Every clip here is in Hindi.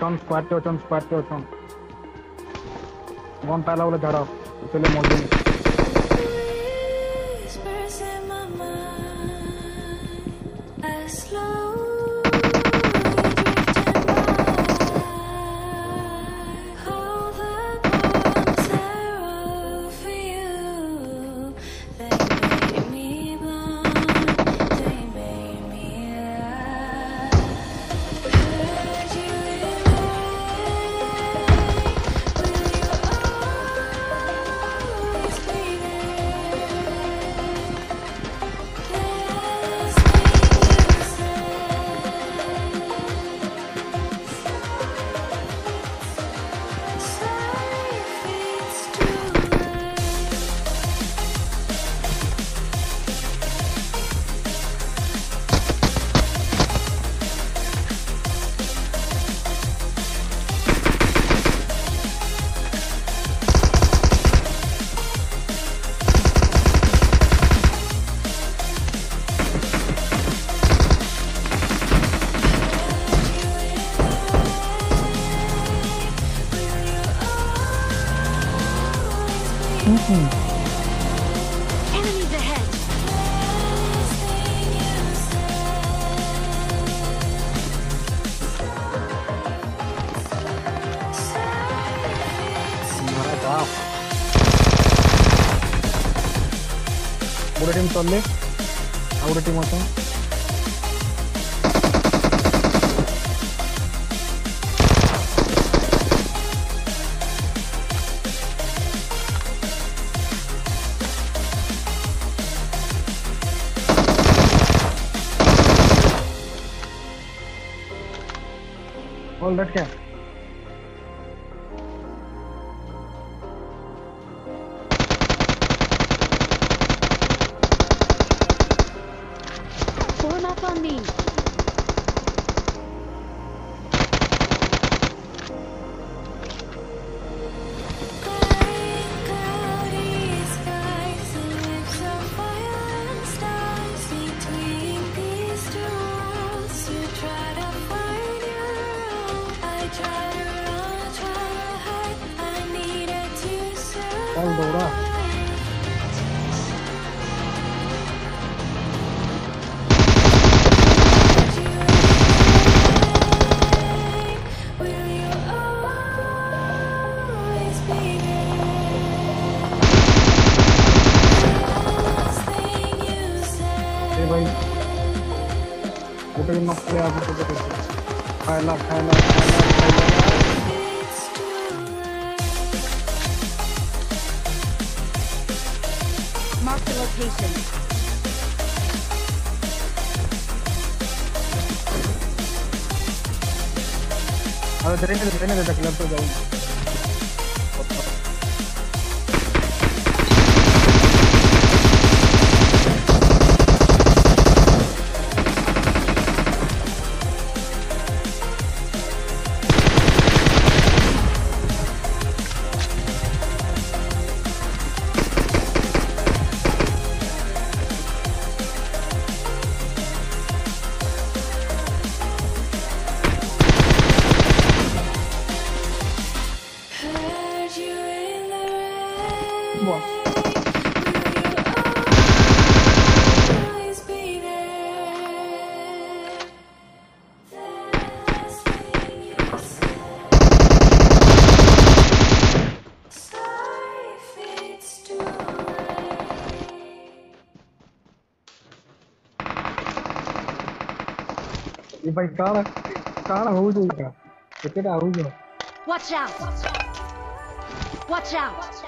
टॉन स्क्वायर पे टॉन स्क्वायर पे टॉन वन पहला वाला धरा उसे ले Slow 음. ଗୋଟେ ଟିମ୍ ତଲେ ଆଉ ଗୋଟେ ଟିମ୍ ଅଛନ୍ତି All that क्या Form up on me. कल दौड़ा भाई कुठे नसले आपण कुठे खायला खायला खायला I location. Oh, there is another club for the Boa. Ele vai, cara, cara, hold aí, cara. Vou pegar Watch out! Watch out!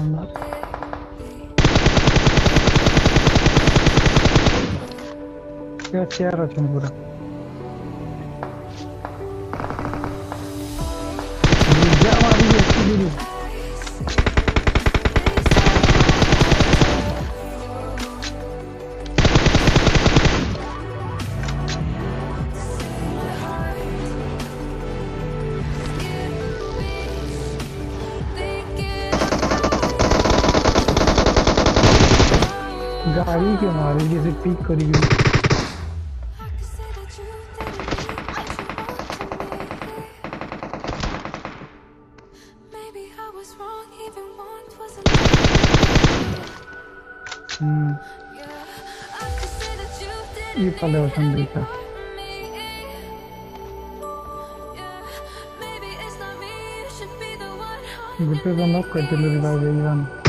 round up. क्या चेहरा चुन पूरा क्यों मारे, जैसे पीक करी गई हम्म। ये पहले वसन देखा। गुट्टे तो नॉक करते लो रिवाइव एवरीवन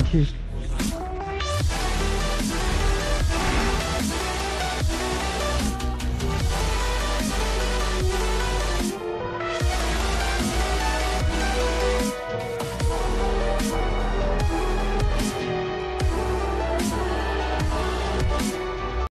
Thank you.